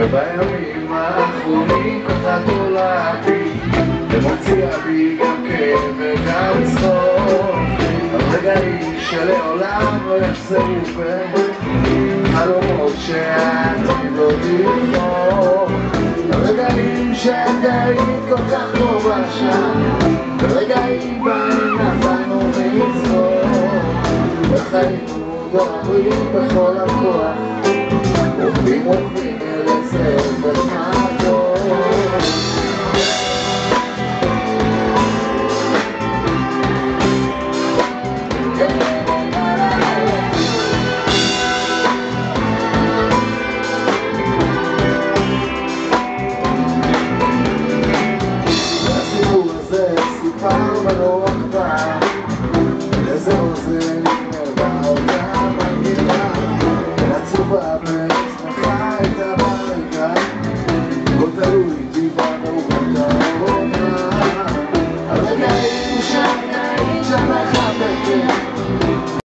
ובימים האחרונים ככה תולעתי ומוציאה בי גם כאב וגם צחוק. הרגעים שלעולם לא יחזרו חלומות שהעתיד לא תבחור שהגעים כל כך קרובה שם הרגעים בהם נפלנו מצחוק וחיינו דוהרים בכל הכוח רוכבים רוכבים That's what I'm